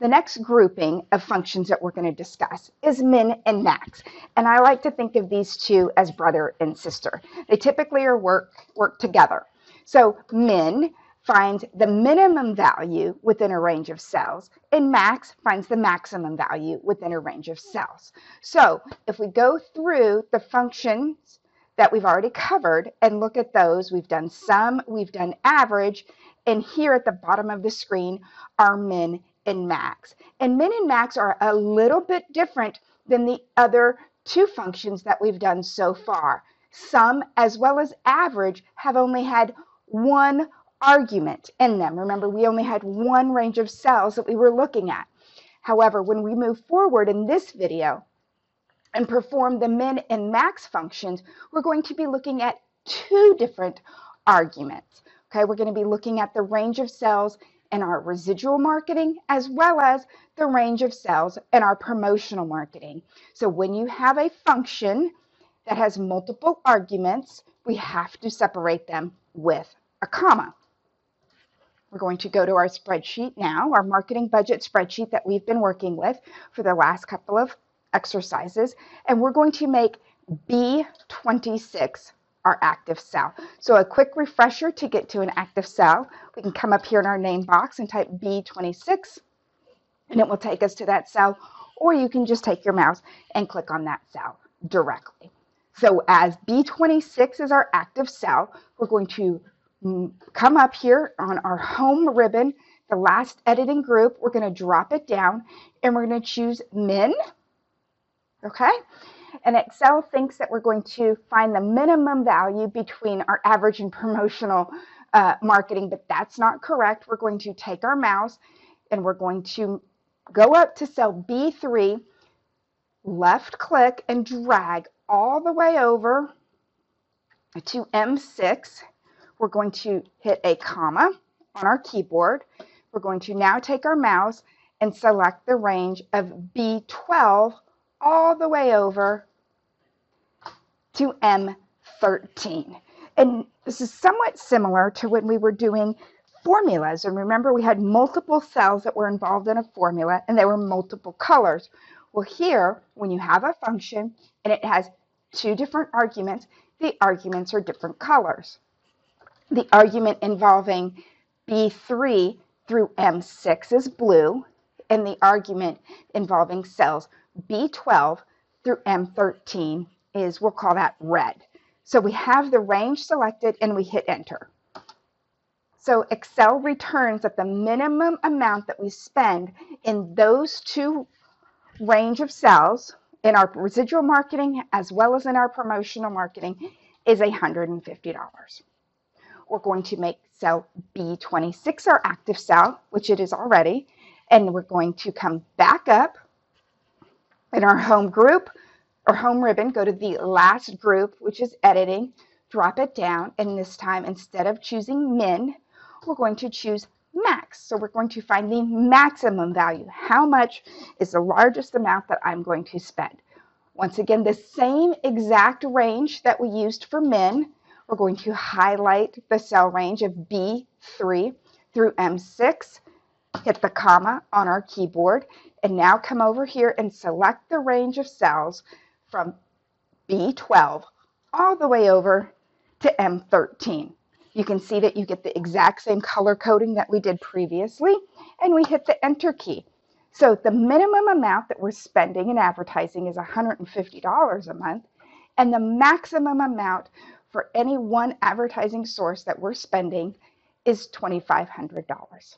The next grouping of functions that we're going to discuss is min and max. And I like to think of these two as brother and sister. They typically are work, work together. So min finds the minimum value within a range of cells, and max finds the maximum value within a range of cells. So if we go through the functions that we've already covered and look at those, we've done sum, we've done average, and here at the bottom of the screen are min and max. And min and max are a little bit different than the other two functions that we've done so far. Sum as well as average have only had one argument in them. Remember, we only had one range of cells that we were looking at. However, when we move forward in this video and perform the min and max functions, we're going to be looking at two different arguments. Okay, we're going to be looking at the range of cells in our residual marketing as well as the range of cells in our promotional marketing. So when you have a function that has multiple arguments, we have to separate them with a comma. We're going to go to our spreadsheet now, our marketing budget spreadsheet that we've been working with for the last couple of exercises, and we're going to make B26 our active cell. So a quick refresher to get to an active cell, we can come up here in our name box and type B26 and it will take us to that cell or you can just take your mouse and click on that cell directly. So as B26 is our active cell, we're going to mm, come up here on our home ribbon, the last editing group, we're going to drop it down and we're going to choose min, okay? And Excel thinks that we're going to find the minimum value between our average and promotional uh, marketing, but that's not correct. We're going to take our mouse and we're going to go up to cell B3, left click and drag all the way over to M6. We're going to hit a comma on our keyboard. We're going to now take our mouse and select the range of B12 all the way over to M13. And this is somewhat similar to when we were doing formulas. And remember, we had multiple cells that were involved in a formula and they were multiple colors. Well, here, when you have a function and it has two different arguments, the arguments are different colors. The argument involving B3 through M6 is blue, and the argument involving cells B12 through M13 is, we'll call that red. So we have the range selected and we hit enter. So Excel returns that the minimum amount that we spend in those two range of cells in our residual marketing as well as in our promotional marketing is $150. We're going to make cell B26 our active cell, which it is already, and we're going to come back up in our home group or home ribbon, go to the last group, which is editing, drop it down, and this time instead of choosing min, we're going to choose max. So we're going to find the maximum value. How much is the largest amount that I'm going to spend? Once again, the same exact range that we used for min, we're going to highlight the cell range of B3 through M6, hit the comma on our keyboard, and now come over here and select the range of cells from B12 all the way over to M13. You can see that you get the exact same color coding that we did previously, and we hit the enter key. So the minimum amount that we're spending in advertising is $150 a month, and the maximum amount for any one advertising source that we're spending is $2,500.